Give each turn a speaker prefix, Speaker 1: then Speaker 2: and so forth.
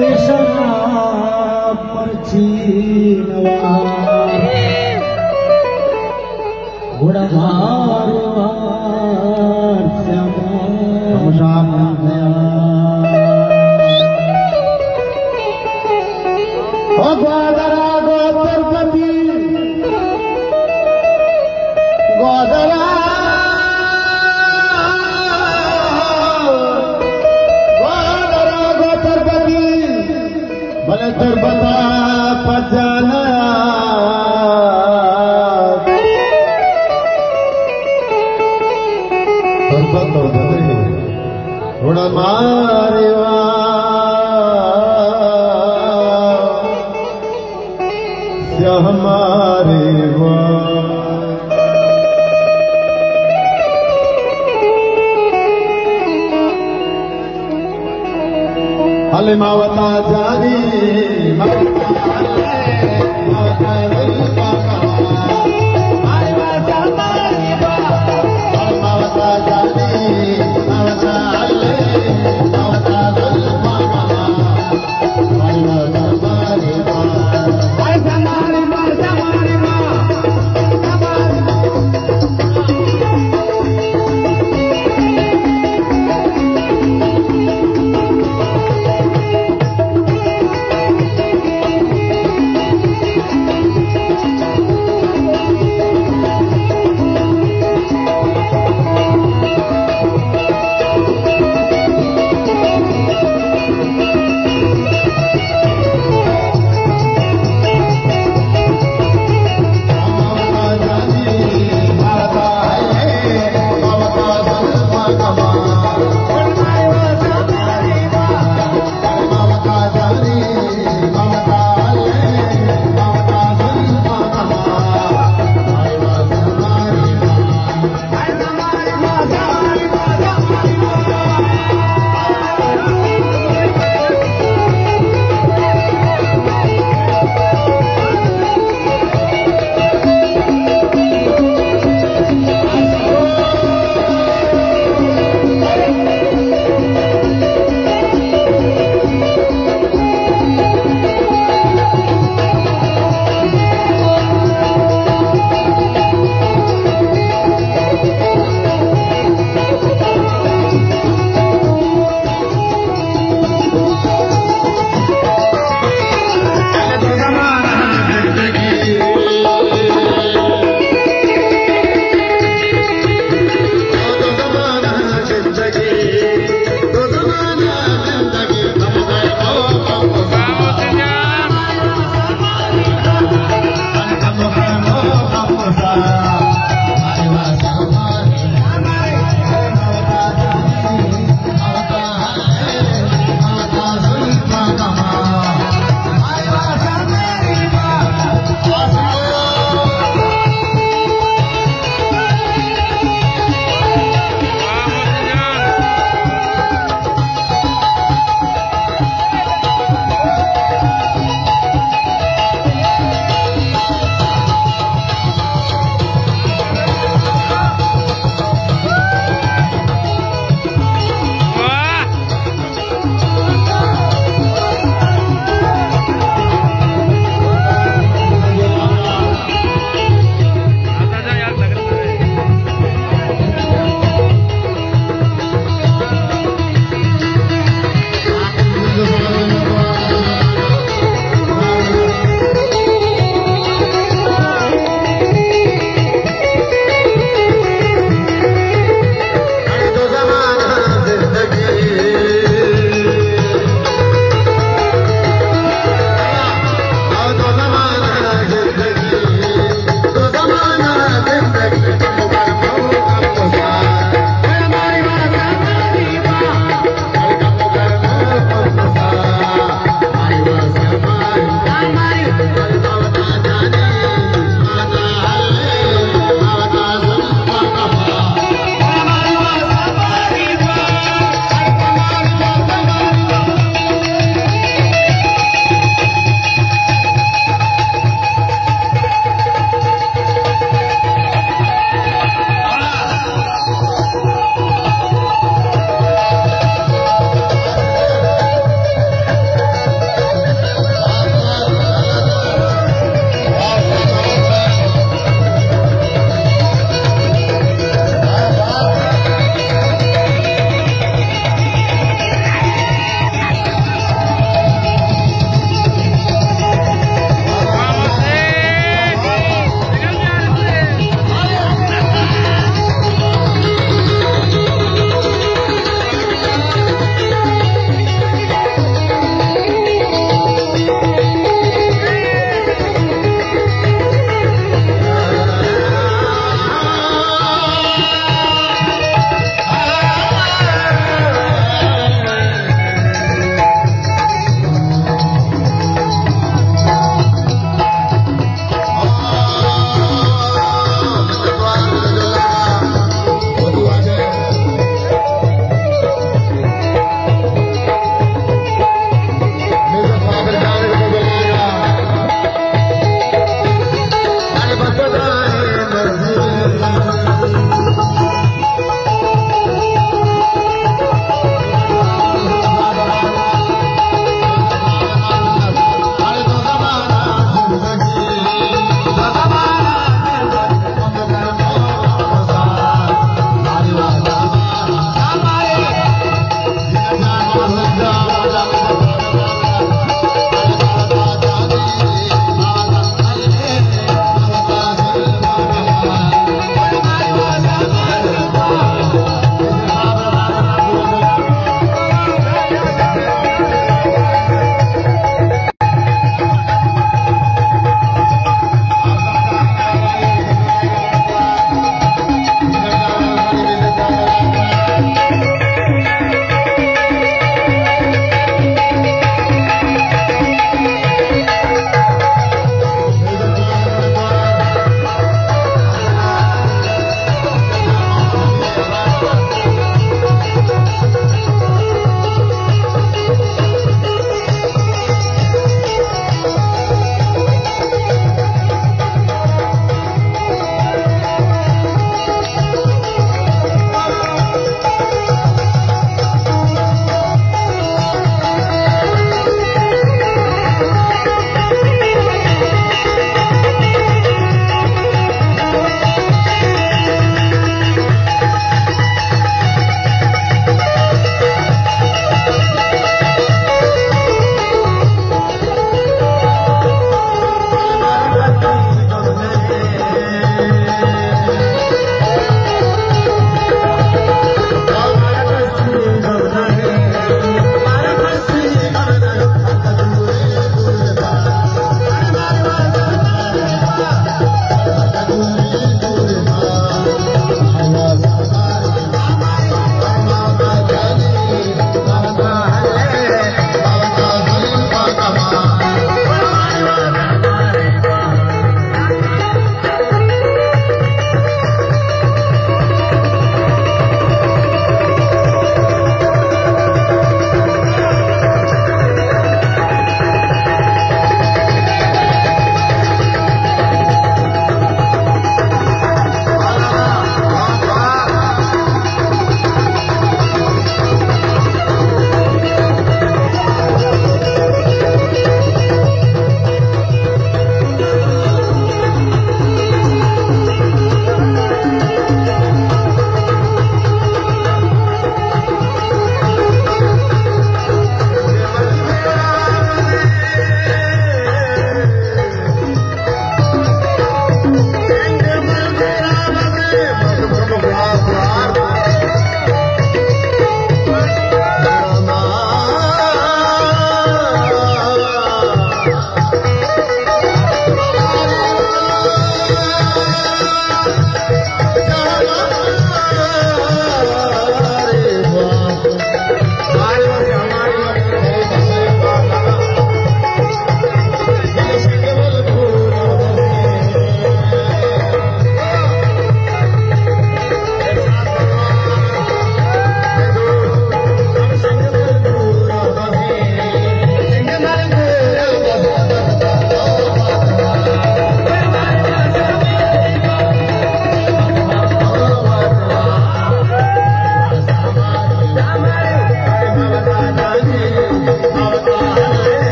Speaker 1: खैसरा थोड़ा मारे हमारे हले हले, मावता लगे